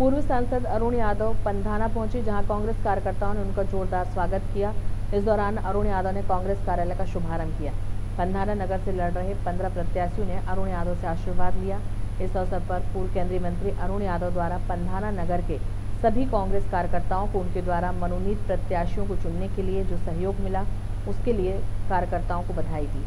पूर्व सांसद अरुण यादव पंधाना पहुँचे, जहाँ कांग्रेस कार्यकर्ताओं ने उनका जोरदार स्वागत किया। इस दौरान अरुण यादव ने कांग्रेस कार्यालय का शुभारंभ किया। पंधाना नगर से लड़ रहे पंद्रह प्रत्याशियों ने अरुण यादव से आशीर्वाद लिया। इस अवसर पर पूर्व केंद्रीय मंत्री अरुण यादव द्वारा पंधाना नगर के सभी कांग्रेस कार्यकर्ताओं को उनके द्वारा मनोनीत प्रत्याशियों को चुनने के लिए जो सहयोग मिला, उसके लिए कार्यकर्ताओं को बधाई दी।